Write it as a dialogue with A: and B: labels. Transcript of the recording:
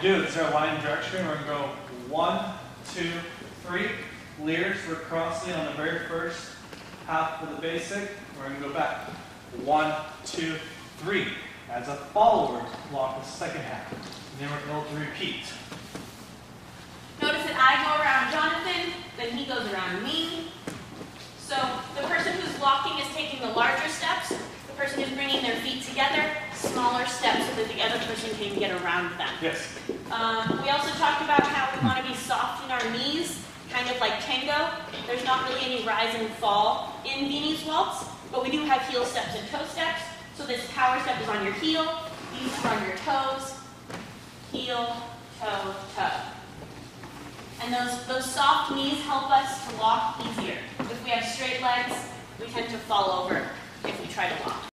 A: do is our line direction. We're gonna go one, two, three. Leers, we're crossing on the very first half of the basic. We're gonna go back. One, two, three. As a follower, block the second half. And then we're going to repeat.
B: Notice that I go around Jonathan, then he goes around me. So the person who's walking is taking the larger steps. The person who's bringing their steps so that the other person can get around them.
A: Yes.
B: Um, we also talked about how we want to be soft in our knees, kind of like tango. There's not really any rise and fall in Viennese waltz, but we do have heel steps and toe steps. So this power step is on your heel, these are on your toes, heel, toe, toe. And those, those soft knees help us to walk easier. If we have straight legs, we tend to fall over if we try to walk.